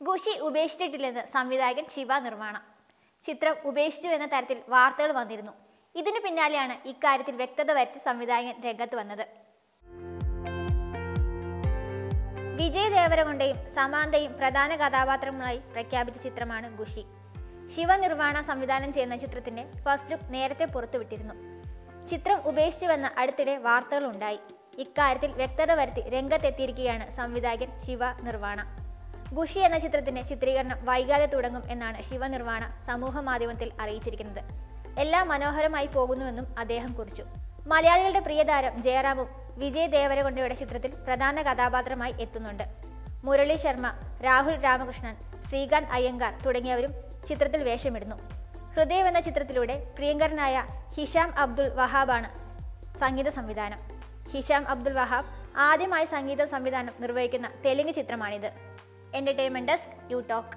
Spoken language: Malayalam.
ഖുഷി ഉപേക്ഷിച്ചിട്ടില്ലെന്ന് സംവിധായകൻ ശിവ നിർമ്മാണം ചിത്രം ഉപേക്ഷിച്ചു എന്ന തരത്തിൽ വാർത്തകൾ വന്നിരുന്നു. ഇതിന് പിന്നാലെയാണ് ഇക്കാര്യത്തിൽ വ്യക്തത വരുത്തി സംവിധായകൻ രംഗത്ത് വന്നത്. വിജയ് ദേവരകൊണ്ടയും സമാന്തയും പ്രധാന കഥാപാത്രങ്ങളായി പ്രഖ്യാപിച്ച ചിത്രമാണ് ഖുഷി ശിവ നിർമ്മാണ സംവിധാനം ചെയ്യുന്ന ചിത്രത്തിന്റെ ഫസ്റ്റ് ലുക്ക് നേരത്തെ പുറത്തുവിട്ടിരുന്നു. ചിത്രം ഉപേക്ഷിച്ചുവെന്ന അടുത്തിടെ വാർത്തകളുണ്ടായി. ഇക്കാര്യത്തിൽ വ്യക്തത വരുത്തി രംഗത്തെത്തിയിരിക്കുകയാണ് സംവിധായകൻ ശിവ നിർവാണ ഖുഷി എന്ന ചിത്രത്തിന്റെ ചിത്രീകരണം വൈകാതെ തുടങ്ങും എന്നാണ് ശിവനിർവാണ സമൂഹ മാധ്യമത്തിൽ അറിയിച്ചിരിക്കുന്നത്. എല്ലാം മനോഹരമായി പോകുന്നുവെന്നും അദ്ദേഹം കുറിച്ചു. മലയാളികളുടെ പ്രിയതാരം ജയറാമും വിജയ് ദേവരകൊണ്ടയുടെ ചിത്രത്തിൽ പ്രധാന കഥാപാത്രമായി എത്തുന്നുണ്ട്. മുരളി ശർമ്മ രാഹുൽ രാമകൃഷ്ണൻ ശ്രീകാന്ത് അയ്യങ്കാർ തുടങ്ങിയവരും ചിത്രത്തിൽ വേഷമിടുന്നു. ഹൃദയം എന്ന ചിത്രത്തിലൂടെ പ്രിയങ്കരനായ ഹിഷാം അബ്ദുൾ വഹാബാണ് സംഗീത സംവിധാനം. ഹിഷാം അബ്ദുൾ വഹാബ് ആദ്യമായി സംഗീത സംവിധാനം നിർവഹിക്കുന്ന തെലുങ്ക് ചിത്രമാണിത്. Entertainment Desk, you talk.